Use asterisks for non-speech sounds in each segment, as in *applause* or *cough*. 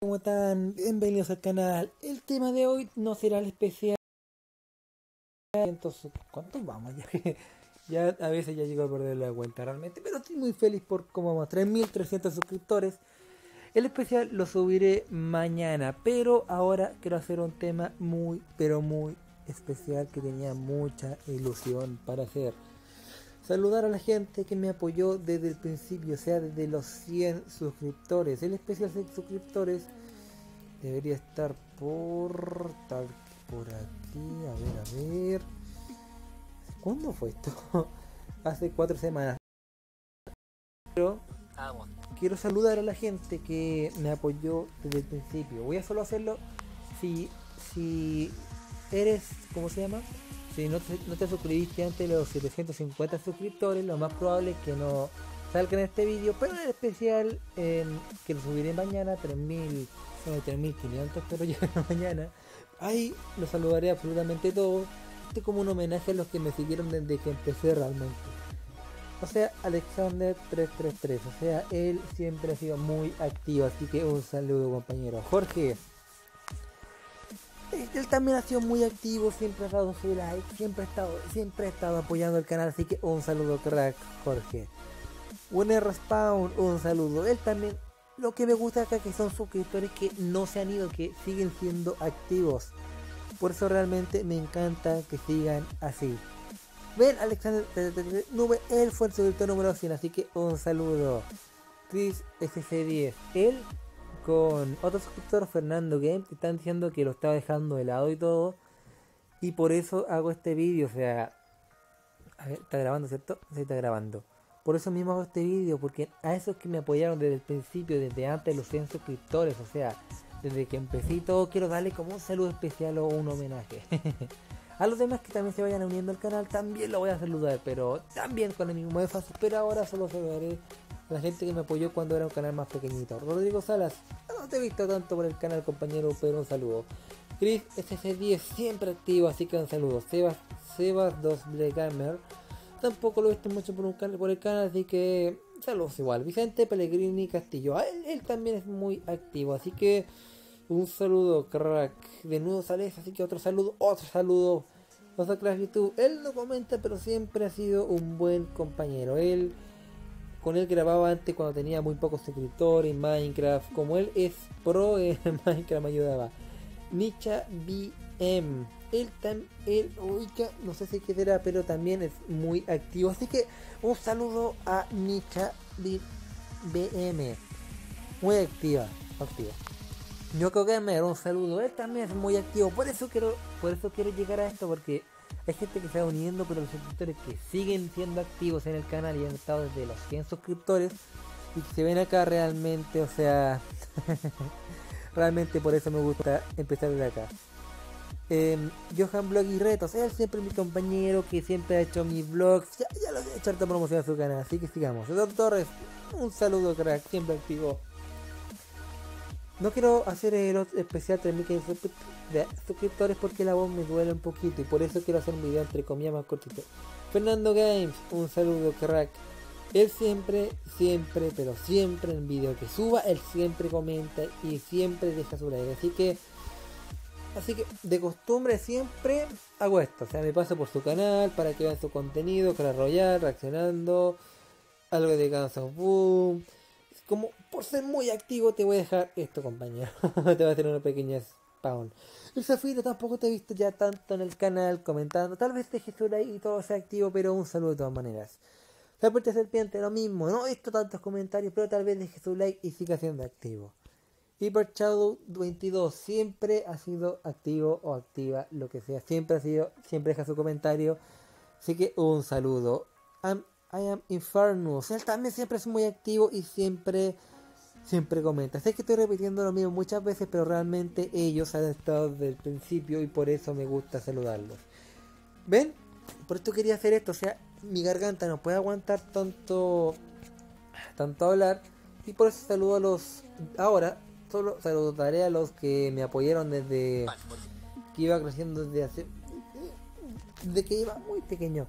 ¿Cómo están? Bienvenidos al canal. El tema de hoy no será el especial. Entonces, ¿cuántos vamos? *laughs* Ya, a veces ya llego a perder la cuenta realmente, pero estoy muy feliz por cómo vamos. 3.300 suscriptores. El especial lo subiré mañana, pero ahora quiero hacer un tema muy, pero muy especial que tenía mucha ilusión para hacer. Saludar a la gente que me apoyó desde el principio, o sea, desde los 100 suscriptores. El especial 100 suscriptores debería estar por tal por aquí. A ver, a ver. ¿Cuándo fue esto? *laughs* Hace cuatro semanas. Pero quiero saludar a la gente que me apoyó desde el principio. Voy a solo hacerlo si, si eres, ¿cómo se llama? Si no te, suscribiste antes de los 750 suscriptores, lo más probable es que no salga en este vídeo, pero en especial que lo subiré mañana, 3000, 3500 pero ya *laughs* mañana. Ahí lo saludaré absolutamente todo. Este como un homenaje a los que me siguieron desde que empecé realmente. O sea, Alexander333, o sea, él siempre ha sido muy activo, así que un saludo compañero. Jorge, él también ha sido muy activo, siempre ha dado su like, siempre ha estado, siempre ha estado apoyando el canal, así que un saludo crack, Jorge. Winner Respawn, un saludo. Él también, lo que me gusta acá que son suscriptores que no se han ido, que siguen siendo activos. Por eso realmente me encanta que sigan así. Ven, Alexander Nube, él fue el suscriptor número 100, así que un saludo. Chris SC10, él con otro suscriptor, Fernando Game, que están diciendo que lo estaba dejando de lado y todo. Y por eso hago este vídeo, o sea... A ver, está grabando, ¿cierto? Sí, está grabando. Por eso mismo hago este vídeo, porque a esos que me apoyaron desde el principio, desde antes de los 100 suscriptores, o sea, desde que empecé todo, quiero darle como un saludo especial o un homenaje. *laughs* a los demás que también se vayan uniendo al canal, también lo voy a saludar, pero también con el mismo énfasis, pero ahora solo saludaré la gente que me apoyó cuando era un canal más pequeñito. Rodrigo Salas, no te he visto tanto por el canal, compañero, pero un saludo. Chris SC10 siempre activo, así que un saludo. Sebas, Sebas 2 Black Gamer, tampoco lo he visto mucho por, un canal, por el canal, así que saludos igual. Vicente Pellegrini Castillo, él, él también es muy activo, así que un saludo, crack. De nuevo sales, así que otro saludo, otro saludo. Los crack YouTube, él no comenta, pero siempre ha sido un buen compañero. Él con él grababa antes cuando tenía muy pocos suscriptores Minecraft. Como él es pro *laughs* Minecraft me ayudaba. Nicha BM. Él también, él, no sé si qué será, pero también es muy activo. Así que un saludo a Nicha BM. Muy activa, activa. Yoko Gamer, un saludo. Él también es muy activo. Por eso quiero, por eso quiero llegar a esto porque hay gente que se va uniendo, pero los suscriptores que siguen siendo activos en el canal y han estado desde los 100 suscriptores y que se ven acá realmente, o sea, *laughs* realmente por eso me gusta empezar desde acá. Eh, Johan Blog y Retos, él siempre mi compañero que siempre ha hecho mis vlogs, ya, ya lo he hecho harta promoción a su canal, así que sigamos. Eduardo Torres, un saludo crack, siempre activo. No quiero hacer el especial 3000 de suscriptores porque la voz me duele un poquito y por eso quiero hacer un video entre comillas más cortito. Fernando Games, un saludo crack. Él siempre, siempre, pero siempre en video que suba, él siempre comenta y siempre deja su like. Así que, así que de costumbre siempre hago esto. O sea, me paso por su canal para que vean su contenido, para Royale, reaccionando, algo de Guns of Boom como por ser muy activo te voy a dejar esto, compañero. *laughs* te voy a hacer una pequeña spawn. El Zafiro tampoco te he visto ya tanto en el canal comentando. Tal vez su like y todo sea activo, pero un saludo de todas maneras. La puerta serpiente, lo mismo. No he visto tantos comentarios, pero tal vez deje su like y siga siendo activo. Hyper Shadow 22 siempre ha sido activo o activa, lo que sea. Siempre ha sido, siempre deja su comentario. Así que un saludo. I am Infernus. Él también siempre es muy activo y siempre, siempre comenta. Sé que estoy repitiendo lo mismo muchas veces, pero realmente ellos han estado desde el principio y por eso me gusta saludarlos. ¿Ven? Por esto quería hacer esto. O sea, mi garganta no puede aguantar tanto, tanto hablar. Y por eso saludo a los... Ahora, solo saludaré a los que me apoyaron desde... Que iba creciendo desde hace... Desde que iba muy pequeño.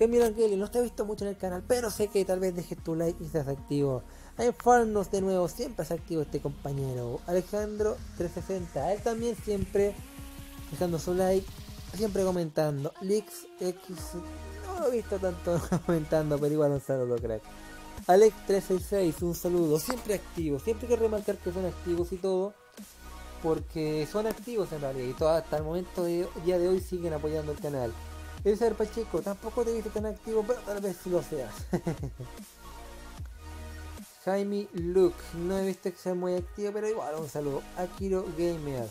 Camilo Angeli, no te he visto mucho en el canal, pero sé que tal vez dejes tu like y seas activo. A informarnos de nuevo, siempre es activo este compañero. Alejandro 360, él también siempre dejando su like, siempre comentando. Lix X, no lo he visto tanto *laughs* comentando, pero igual un saludo, crack. Alex366, un saludo, siempre activo, siempre hay que remarcar que son activos y todo, porque son activos en realidad y todo, hasta el momento de día de hoy siguen apoyando el canal. El Pacheco, tampoco te viste tan activo, pero tal vez lo seas. *laughs* Jaime Luke, no he visto que sea muy activo, pero igual un saludo. Akiro Gamer.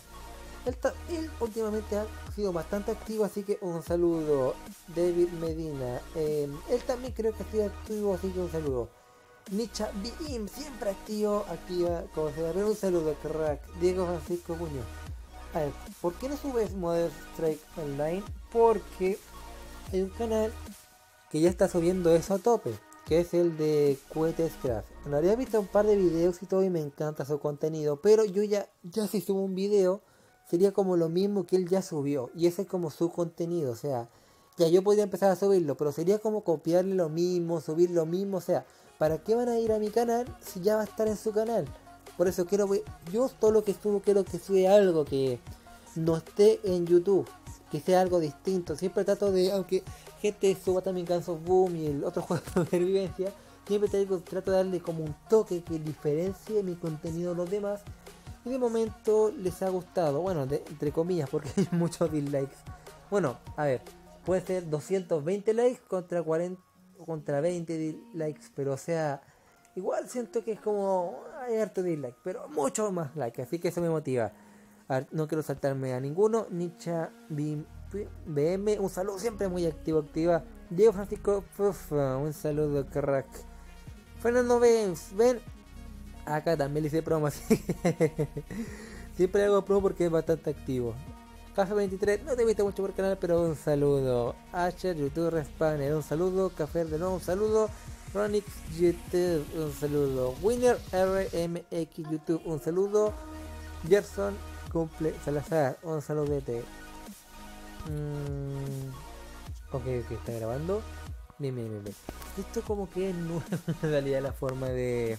Él, últimamente ha sido bastante activo, así que un saludo. David Medina. Em, él también creo que ha sido activo, así que un saludo. Nicha Bim, siempre activo, activa, como se llama. Un saludo, crack. Diego Francisco Muñoz. A ver, ¿por qué no subes Modern Strike Online? Porque hay un canal que ya está subiendo eso a tope, que es el de Cohetes Craft. En realidad he visto un par de videos y todo y me encanta su contenido, pero yo ya, ya si subo un video sería como lo mismo que él ya subió y ese es como su contenido, o sea, ya yo podría empezar a subirlo, pero sería como copiarle lo mismo, subir lo mismo, o sea, ¿para qué van a ir a mi canal si ya va a estar en su canal? Por eso quiero, yo todo lo que subo quiero que sube algo que no esté en YouTube que sea algo distinto. Siempre trato de, aunque gente suba también Guns of Boom y el otro *laughs* juego de supervivencia, siempre trato de darle como un toque que diferencie mi contenido de los demás. Y de momento les ha gustado, bueno, entre comillas, porque *laughs* hay muchos dislikes. Bueno, a ver, puede ser 220 likes contra 40 contra 20 dislikes, pero o sea, igual siento que es como hay harto dislike, pero mucho más likes, así que eso me motiva no quiero saltarme a ninguno. Nicha BM, un saludo siempre muy activo, activa. Diego Francisco un saludo, crack. Fernando Benz, ven. Acá también le hice promo, *laughs* Siempre hago promo porque es bastante activo. Café 23, no te viste mucho por el canal, pero un saludo. Asher, YouTube Respanner, un saludo. Café de nuevo, un saludo. Ronix YouTube, un saludo. Winner RMX YouTube, un saludo. Gerson cumple Salazar, un saludete. Mm, ok, está grabando. Bien, bien, bien, Esto como que es nuevo *laughs* en realidad la forma de...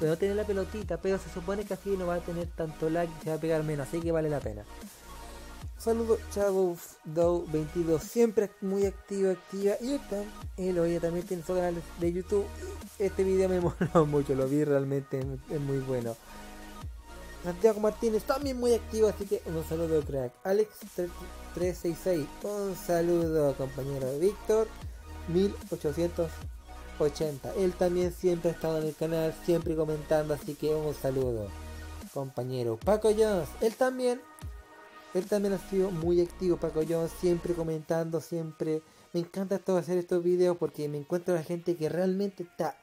De no tener la pelotita, pero se supone que así no va a tener tanto lag se va a pegar menos, así que vale la pena. Saludos, Chavo Dow 22, siempre muy activo, activa. Y esta, él hoy también tiene su canal de YouTube. Este video me *laughs* moló mucho, lo vi realmente, es muy bueno. Santiago Martínez también muy activo, así que un saludo crack. Alex366, un saludo compañero Víctor 1880. Él también siempre ha estado en el canal, siempre comentando, así que un saludo. Compañero Paco Jones, él también, él también ha sido muy activo, Paco Jones, siempre comentando, siempre. Me encanta todo hacer estos videos porque me encuentro la gente que realmente está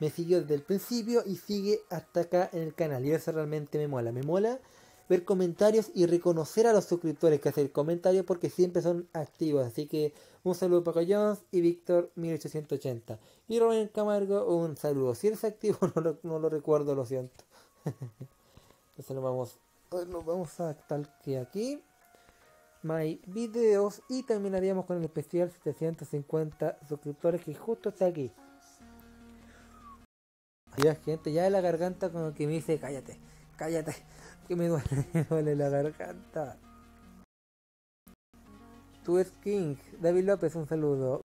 me siguió desde el principio y sigue hasta acá en el canal. Y eso realmente me mola. Me mola ver comentarios y reconocer a los suscriptores que hacen comentarios porque siempre son activos. Así que un saludo para Jones y Víctor 1880. Y Rubén Camargo, un saludo. Si eres activo, *laughs* no lo, recuerdo, lo siento. *laughs* Entonces nos vamos, nos vamos a tal que aquí. My videos y terminaríamos con el especial 750 suscriptores que justo está aquí. Ya gente, ya de la garganta como que me dice, cállate, cállate, que me duele, *laughs* me duele la garganta. Tú es King, David López, un saludo.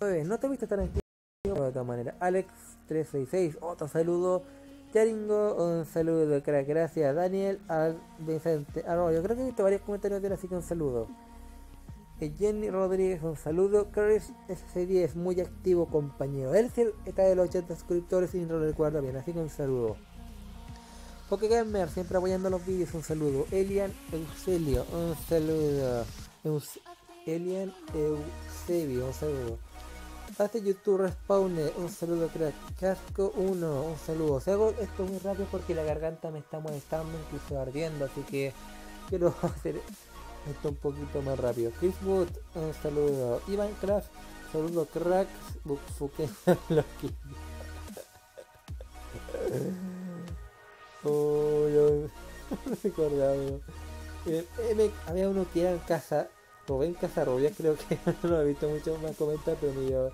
No te viste tan de otra manera. Alex366, otro saludo. Charingo, un saludo, crack, gracias. Daniel, al Vicente Arroyo. Creo que he visto varios comentarios de él, así que un saludo. Eh, Jenny Rodríguez, un saludo. Chris SC10, muy activo, compañero. Elciel está de los 80 suscriptores y no lo recuerdo bien, así que un saludo. Pokegamer, siempre apoyando los vídeos, un saludo. Elian Euselio, un saludo. Elian Eusebio, un saludo. Hace YouTube Respawne, un saludo crack. Casco 1, un saludo. Si hago esto muy rápido porque la garganta me está molestando, incluso ardiendo, así que quiero *laughs* hacer esto un poquito más rápido. Chris Wood, un saludo. Ivan Craft Saludos cracks. Bufuque *laughs* Loki. Oh, yo *laughs* no recordaba. Eh, había uno que era en casa, Rubén Casarrobia, creo que *laughs* no lo he visto mucho más comentar, pero me dio,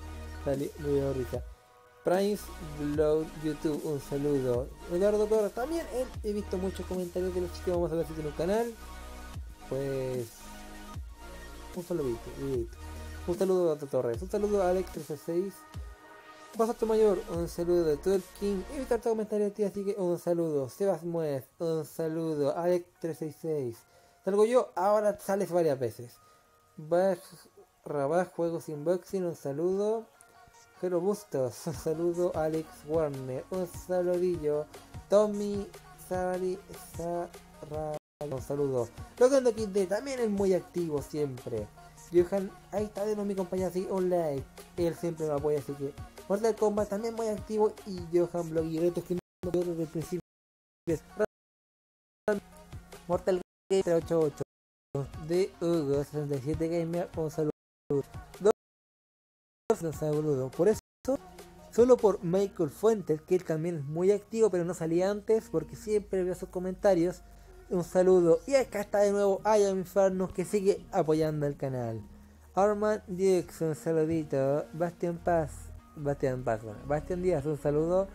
me dio risa. Primes Blood YouTube, un saludo. Eduardo Torres, también he visto muchos comentarios de los chicos, vamos a ver si tiene un canal. Pues un saludo Un saludo a Torres, un saludo a Alex366. Pasato Mayor, un saludo de Tolkien. Y mi comentario de ti, así que un saludo. Sebas Muez, un saludo. Alex366. Salgo yo, ahora sales varias veces. Baj, Rabaj, Juegos Unboxing, un saludo. Jero Bustos, un saludo. Alex Warner, un saludillo. Tommy Sari, un saludo. Logan de también es muy activo siempre. Johan, ahí está de nuevo mi compañero, así un like. Él siempre me apoya, así que Mortal Kombat también muy activo y Johan Bloguireto que no veo desde el principio. Mortal Kombat 88 de Hugo 67 Gamer, un saludo. Un saludo. Por eso, solo por Michael Fuentes, que él también es muy activo, pero no salía antes porque siempre veo sus comentarios un saludo. Y acá está de nuevo Aya Inferno que sigue apoyando el canal. Armand Dix, un saludito. Bastian Paz, Bastian Paz. Bastian Díaz, un saludo.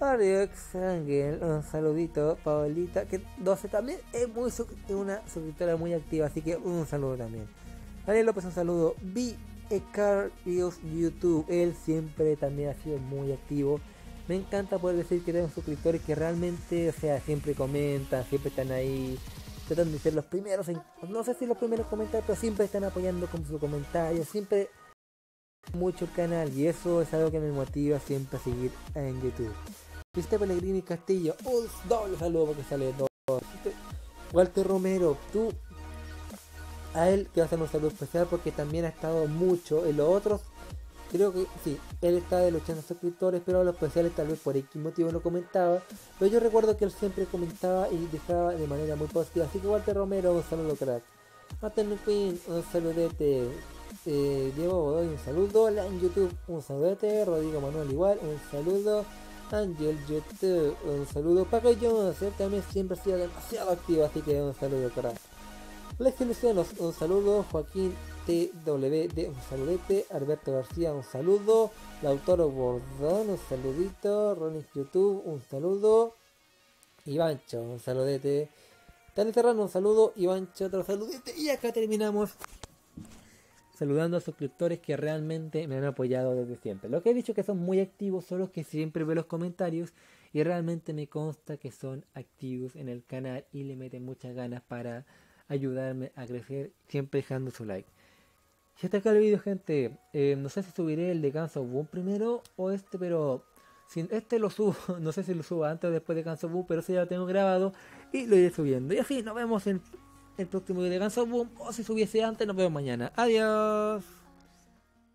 Ariox Ángel, un saludito. Paulita, que 12 también es muy una suscriptora muy activa, así que un saludo también. Daniel López, un saludo. B. Ecarios YouTube, él siempre también ha sido muy activo me encanta poder decir que tengo suscriptores que realmente, o sea, siempre comentan, siempre están ahí, tratan de ser los primeros, no sé si los primeros comentarios, pero siempre están apoyando con sus comentarios, siempre mucho el canal y eso es algo que me motiva siempre a seguir en YouTube. Viste Pellegrini Castillo, un doble saludo porque sale dos. Walter Romero, tú a él a hacer un saludo especial porque también ha estado mucho en los otros Creo que sí, él está de los 80 suscriptores, pero los especiales tal vez por X motivo no comentaba. Pero yo recuerdo que él siempre comentaba y dejaba de manera muy positiva. Así que Walter Romero, un saludo crack. Martin Queen, un saludete. Eh, Diego Godoy, un saludo. en YouTube, un saludete. Rodrigo Manuel igual, un saludo. Angel YouTube, un saludo. Paco Jones, él también siempre ha sido demasiado activo, así que un saludo crack. Les Lucianos, un saludo. Joaquín TWD, un saludete. Alberto García, un saludo. Lautaro Bordón, un saludito. Ronnie YouTube, un saludo. Ivancho, un saludete. Dani Serrano, un saludo. Ivancho, otro saludete. Y acá terminamos saludando a suscriptores que realmente me han apoyado desde siempre. Lo que he dicho que son muy activos son los que siempre veo los comentarios y realmente me consta que son activos en el canal y le meten muchas ganas para ayudarme a crecer siempre dejando su like. Si hasta acá el vídeo, gente, eh, no sé si subiré el de Guns of Boom primero o este, pero sin este lo subo, *laughs* no sé si lo subo antes o después de Guns of Boom, pero si ya lo tengo grabado y lo iré subiendo. Y así nos vemos en el próximo video de Guns of Boom, o si subiese antes, nos vemos mañana. Adiós.